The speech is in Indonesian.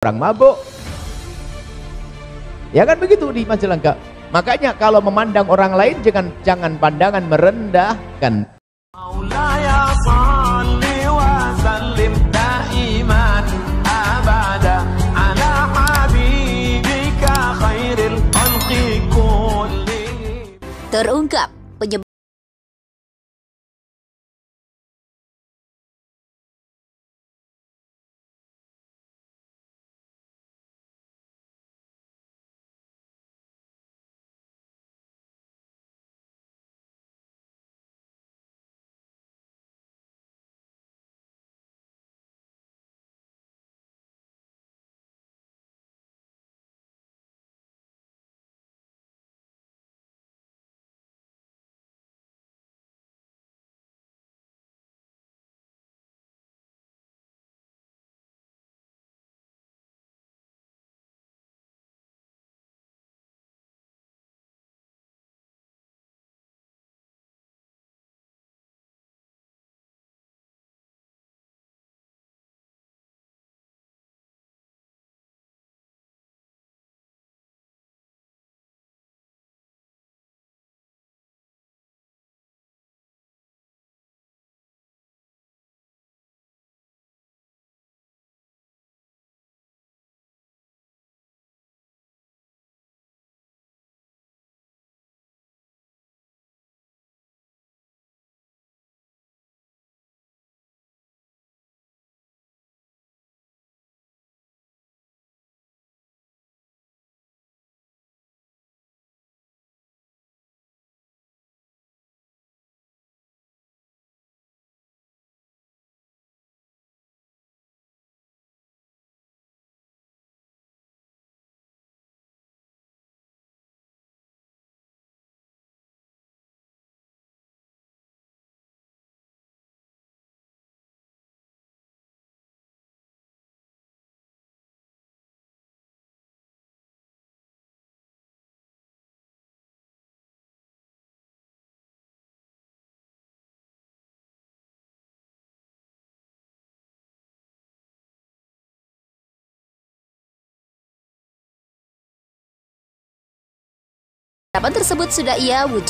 orang mabuk. Ya kan begitu di Majalengka. Makanya kalau memandang orang lain jangan jangan pandangan merendahkan. Terungkap penyebab tersebut sudah ia wujud